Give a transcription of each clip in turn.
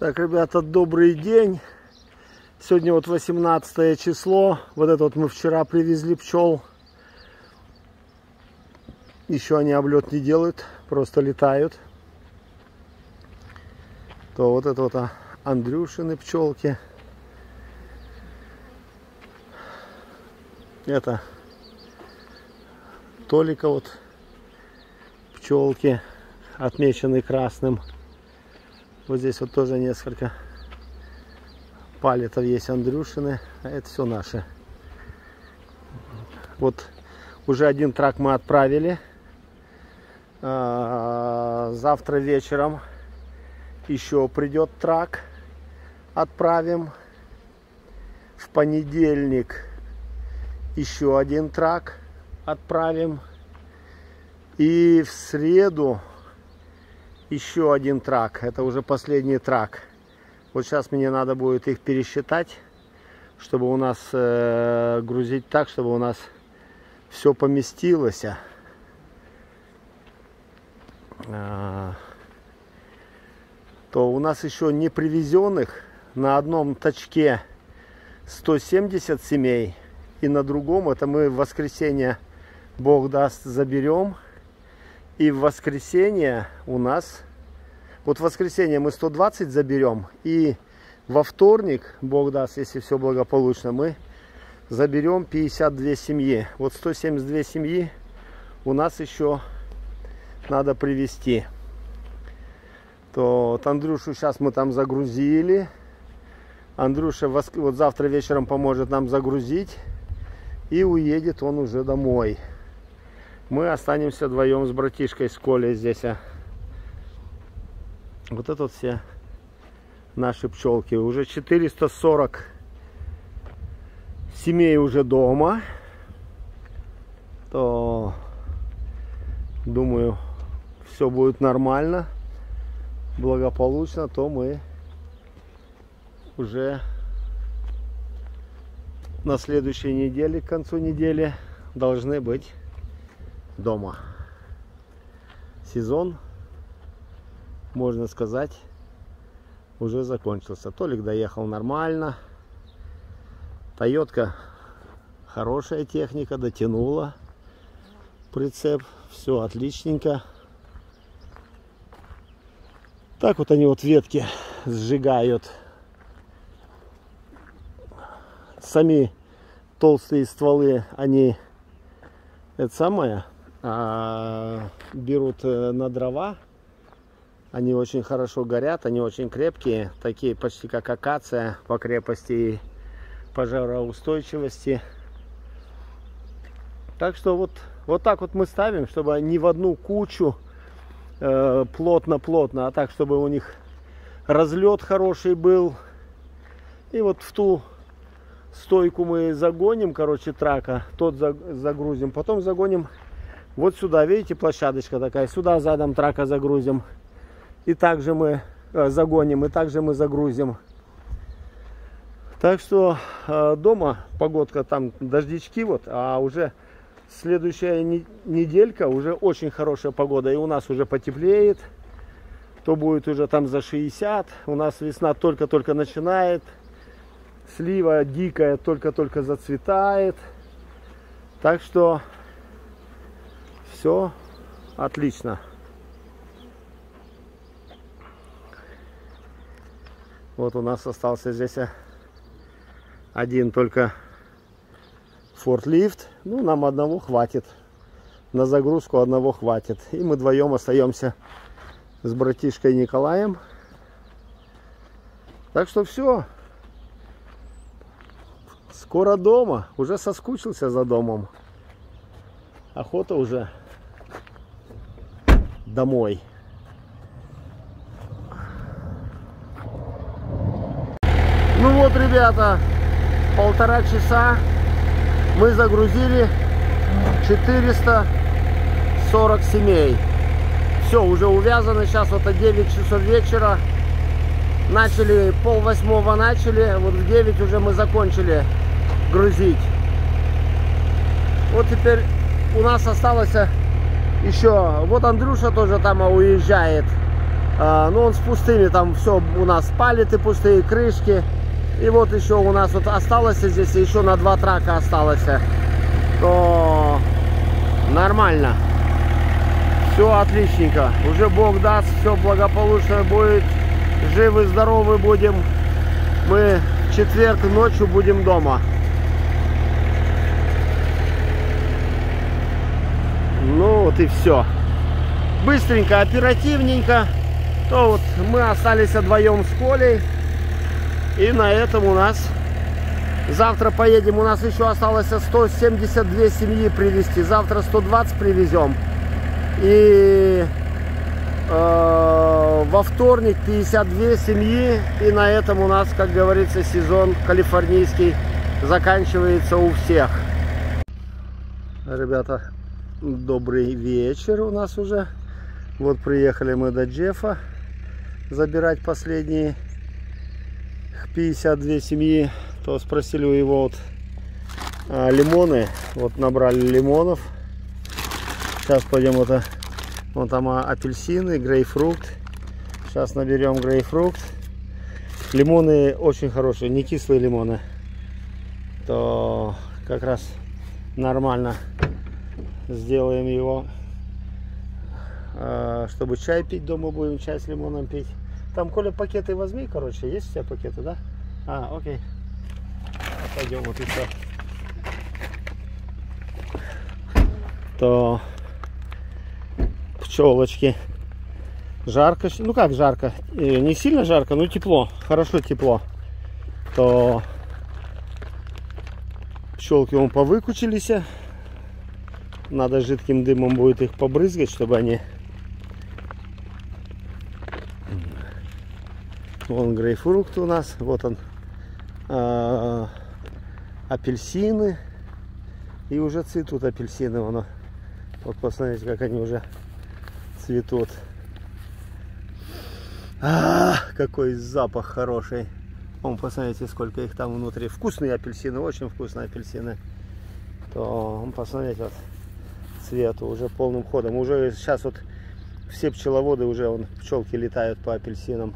Так, ребята, добрый день. Сегодня вот 18 число. Вот это вот мы вчера привезли пчел. Еще они облет не делают, просто летают. То вот это вот а, Андрюшины пчелки. Это Толика вот пчелки отмечены красным. Вот здесь вот тоже несколько палетов есть Андрюшины, а это все наши. Вот уже один трак мы отправили. А, завтра вечером еще придет трак. Отправим. В понедельник еще один трак отправим. И в среду еще один трак. Это уже последний трак. Вот сейчас мне надо будет их пересчитать, чтобы у нас э, грузить так, чтобы у нас все поместилось. А, то у нас еще не привезенных на одном точке 170 семей. И на другом, это мы в воскресенье, Бог даст, заберем. И в воскресенье у нас, вот в воскресенье мы 120 заберем. И во вторник, Бог даст, если все благополучно, мы заберем 52 семьи. Вот 172 семьи у нас еще надо привезти. То вот Андрюшу сейчас мы там загрузили. Андрюша вот завтра вечером поможет нам загрузить. И уедет он уже домой мы останемся вдвоем с братишкой с Колей здесь. А. Вот это вот все наши пчелки. Уже 440 семей уже дома. То думаю, все будет нормально, благополучно, то мы уже на следующей неделе, к концу недели должны быть дома. Сезон, можно сказать, уже закончился. Толик доехал нормально. Тойотка хорошая техника, дотянула прицеп. Все отличненько. Так вот они вот ветки сжигают. Сами толстые стволы, они это самое а, берут э, на дрова. Они очень хорошо горят, они очень крепкие, такие почти как акация по крепости и пожароустойчивости. Так что вот, вот так вот мы ставим, чтобы не в одну кучу э, плотно-плотно, э, а так, чтобы у них разлет хороший был. И вот в ту стойку мы загоним, короче, трака, тот загрузим, потом загоним вот сюда, видите, площадочка такая. Сюда задом трака загрузим. И также мы э, загоним, и также мы загрузим. Так что э, дома погодка там дождички вот, а уже следующая не, неделька уже очень хорошая погода. И у нас уже потеплеет. То будет уже там за 60. У нас весна только-только начинает. Слива дикая только-только зацветает. Так что все отлично. Вот у нас остался здесь один только фортлифт. Ну, нам одного хватит. На загрузку одного хватит. И мы вдвоем остаемся с братишкой Николаем. Так что все. Скоро дома. Уже соскучился за домом. Охота уже домой. Ну вот, ребята, полтора часа мы загрузили 440 семей. Все, уже увязано. Сейчас вот 9 часов вечера. Начали, пол восьмого начали. Вот в 9 уже мы закончили грузить. Вот теперь у нас осталось еще, вот Андрюша тоже там уезжает. А, ну, он с пустыми, там все у нас палиты пустые, крышки. И вот еще у нас вот осталось здесь, еще на два трака осталось. То нормально. Все отличненько. Уже Бог даст, все благополучно будет. Живы, здоровы будем. Мы четверг ночью будем дома. Ну вот и все. Быстренько, оперативненько. То вот мы остались вдвоем с Колей. И на этом у нас завтра поедем. У нас еще осталось 172 семьи привезти. Завтра 120 привезем. И э, во вторник 52 семьи. И на этом у нас, как говорится, сезон калифорнийский заканчивается у всех. Ребята, добрый вечер у нас уже. Вот приехали мы до Джеффа забирать последние 52 семьи. То спросили у его вот а, лимоны. Вот набрали лимонов. Сейчас пойдем это. Вон там а, апельсины, грейпфрукт. Сейчас наберем грейпфрукт. Лимоны очень хорошие, не кислые лимоны. То как раз нормально сделаем его а, чтобы чай пить дома будем чай с лимоном пить там коля пакеты возьми короче есть у тебя пакеты да? А окей. Пойдем вот и все то пчелочки. Жарко ну как жарко? Э, не сильно жарко но тепло хорошо тепло. То пчелки он повыкучились. Надо жидким дымом будет их побрызгать, чтобы они... Вон грейпфрукт у нас, вот он. А, апельсины. И уже цветут апельсины. Вон, вот посмотрите, как они уже цветут. А, какой запах хороший. Вон, посмотрите, сколько их там внутри. Вкусные апельсины, очень вкусные апельсины. То, посмотрите, вот цвету уже полным ходом. Уже сейчас вот все пчеловоды уже, он, пчелки летают по апельсинам.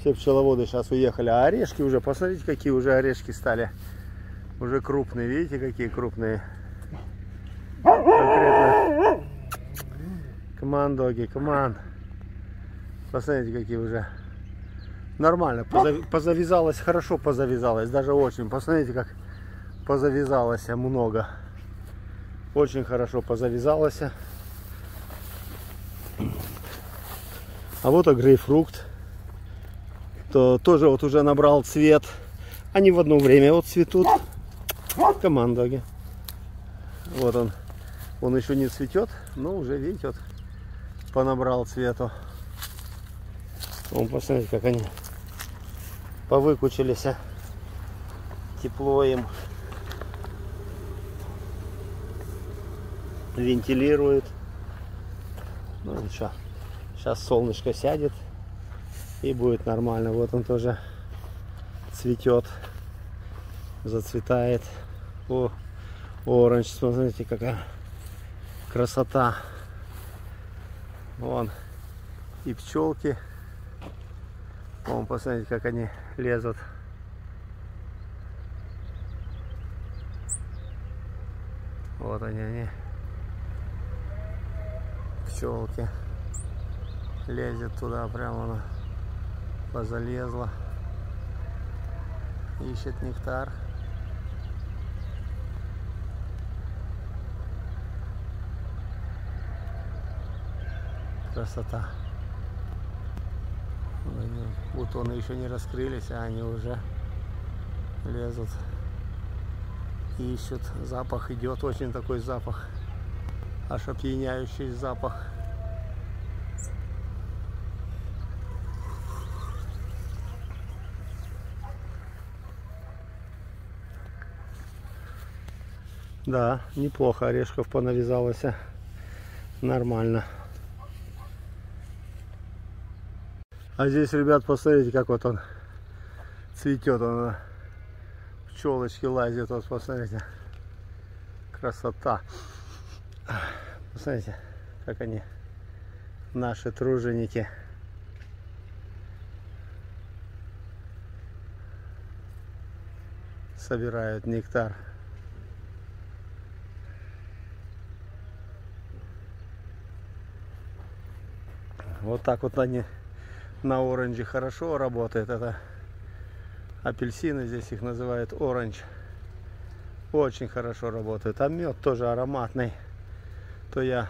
Все пчеловоды сейчас уехали. А орешки уже, посмотрите, какие уже орешки стали. Уже крупные, видите, какие крупные. Конкретно. Команд, доги, команд. Посмотрите, какие уже. Нормально, позавязалось, хорошо позавязалось, даже очень. Посмотрите, как позавязалось много. Очень хорошо позавязалась. А вот и грейпфрукт. То тоже вот уже набрал цвет. Они в одно время вот цветут. Командаги. Вот он. Он еще не цветет, но уже, видите, вот понабрал цвету. Вон, посмотрите, как они повыкучились. Тепло им. вентилирует. Ну ничего, сейчас солнышко сядет и будет нормально. Вот он тоже цветет, зацветает. О, оранж, смотрите, какая красота. Вон и пчелки. Вон, посмотрите, как они лезут. Вот они, они пчелки. Лезет туда, прямо она позалезла. Ищет нектар. Красота. Бутоны еще не раскрылись, а они уже лезут. Ищут. Запах идет, очень такой запах аж опьяняющий запах. Да, неплохо орешков понавязалось. Нормально. А здесь, ребят, посмотрите, как вот он цветет. Он пчелочки лазит. Вот посмотрите. Красота. Посмотрите, как они, наши труженики. Собирают нектар. Вот так вот они на оранже хорошо работают. Это апельсины, здесь их называют оранж. Очень хорошо работают. А мед тоже ароматный. То я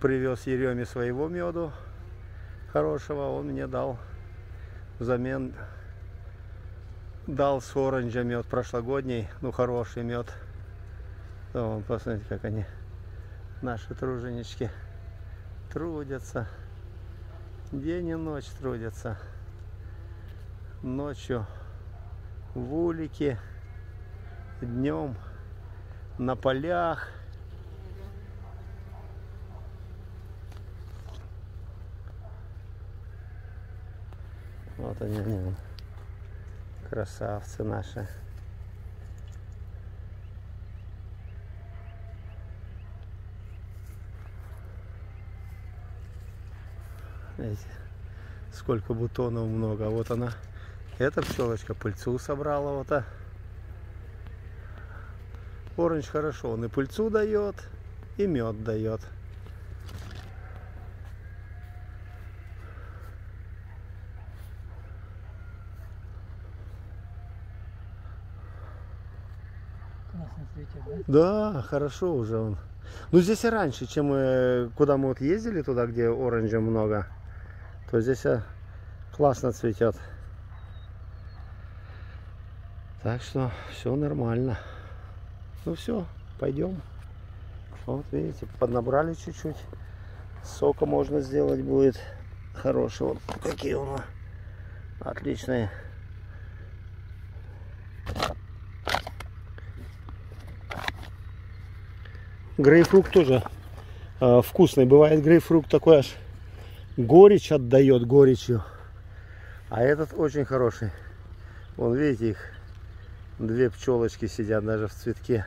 привез Ереме своего меду хорошего, он мне дал взамен дал с оранжа мед прошлогодний, ну хороший мед. Вон, посмотрите, как они, наши труженички, трудятся. День и ночь трудятся. Ночью в улике, днем на полях. Вот они, они, красавцы наши. Видите, сколько бутонов много. Вот она, эта пчелочка пыльцу собрала. Вот а. Оранж хорошо, он и пыльцу дает, и мед дает. Цветет, да? Да, хорошо уже он. Ну здесь и раньше, чем мы, куда мы вот ездили, туда, где оранжа много, то здесь а, классно цветет. Так что все нормально. Ну все, пойдем. Вот видите, поднабрали чуть-чуть. Сока можно сделать будет хорошего. Какие у нас отличные. Грейпфрукт тоже э, вкусный. Бывает грейпфрукт такой аж горечь отдает горечью. А этот очень хороший. Вон видите их. Две пчелочки сидят даже в цветке.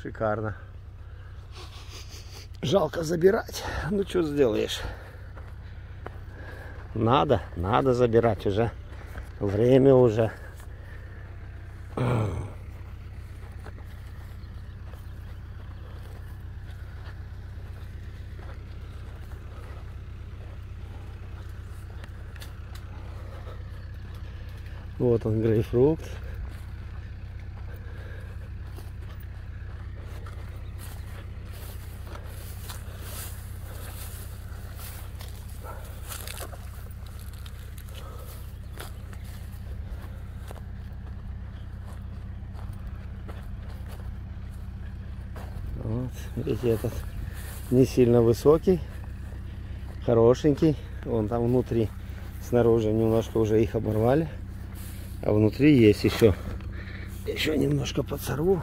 Шикарно. Жалко забирать. Ну что сделаешь? Надо, надо забирать уже. Время уже. Вот он, грейпфрукт. Вот, видите, этот не сильно высокий, хорошенький. Вон там внутри, снаружи немножко уже их оборвали. А внутри есть еще. Еще немножко подсорву.